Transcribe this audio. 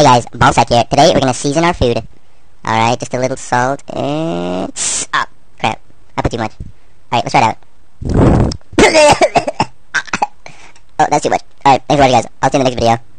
Hey guys, Ballsack here. Today we're gonna season our food. Alright, just a little salt and... Oh, crap. I put too much. Alright, let's try it out. oh, that's too much. Alright, thanks for watching guys. I'll see you in the next video.